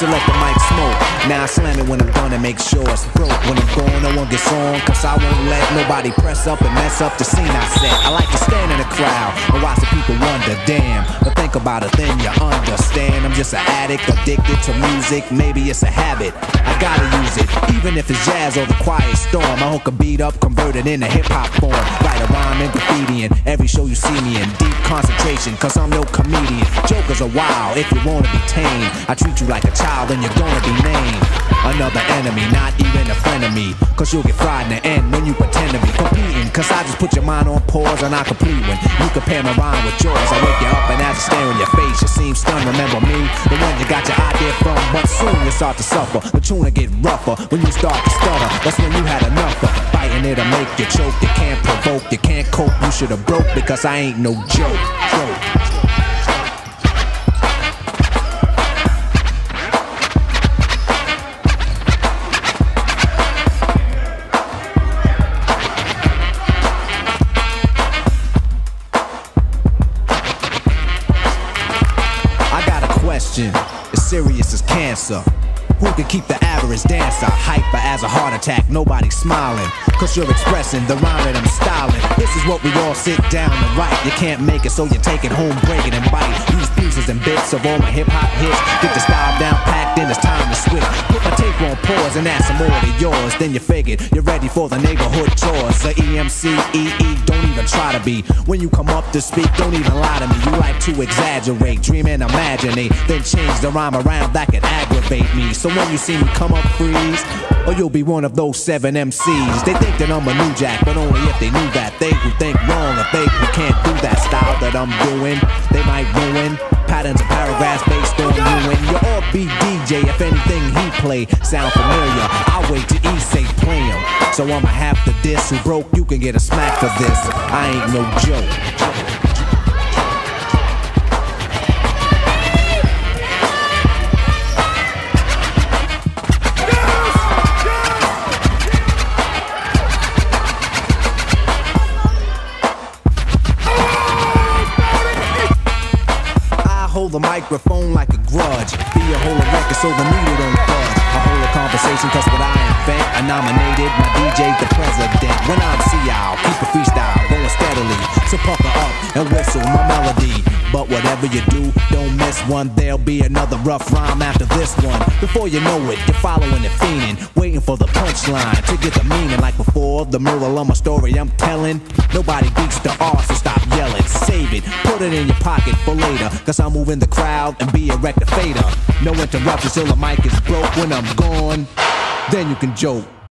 to let the mic smoke. Now I slam it when I'm done and make sure it's broke. When I'm gone, no one gets on, cause I won't let nobody press up and mess up the scene I set. I like to stand in the crowd and watch the people wonder, damn. But think about it, then you understand. Just an addict, addicted to music. Maybe it's a habit. I gotta use it, even if it's jazz or the quiet storm. I hook a beat up, convert it into hip hop form. Write a rhyme and graffiti in every show you see me in. Deep concentration, cause I'm no comedian. Jokers are wild if you wanna be tame. I treat you like a child and you're gonna be named. Another enemy, not even a friend of me. Cause you'll get fried in the end when you pretend to be competing. Cause I just put your mind on pause and I complete when you compare my rhyme with yours. I wake you up and as I stare in your face, you seem stunned. Remember me, the one you got your idea from. But soon you start to suffer. The will get rougher when you start to stutter. That's when you had enough of fighting it'll make you choke. You can't provoke, you can't cope. You should have broke because I ain't no joke. joke. Question, as serious as cancer. Who can keep the average dancer hyper as a heart attack? Nobody's smiling, cause you're expressing the rhyme that I'm styling. This is what we all sit down and write. You can't make it, so you take it home, break it and bite. These pieces and bits of all my hip hop hits. Get the style down pause and add some more to yours. Then you figured you're ready for the neighborhood chores. The EMC, EE, don't even try to be. When you come up to speak, don't even lie to me. You like to exaggerate, dream and imaginate. Then change the rhyme around that can aggravate me. So when you see me come up, freeze. Or you'll be one of those seven MCs. They think that I'm a new jack, but only if they knew that. They who think wrong or think we can't do that style that I'm doing. They might ruin patterns and play sound familiar, I'll wait to he say play. So I'ma have to diss who broke. You can get a smack for this. I ain't no joke. The microphone like a grudge. Be a whole record so the needle don't budge. I hold a conversation cause what I invent, I nominated my DJ the president. When I'm see y'all, keep a freestyle going steadily. So pucker up and whistle my melody. But whatever you do, don't miss one. There'll be another rough rhyme after this one. Before you know it, you're following it, fiending, waiting for the punchline to get the meaning. Like before, the moral of my story I'm telling. Nobody beats the R, so stop. Save it, put it in your pocket for later. Cause I'm moving the crowd and be a rectificator. No interruptions till the mic is broke when I'm gone. Then you can joke.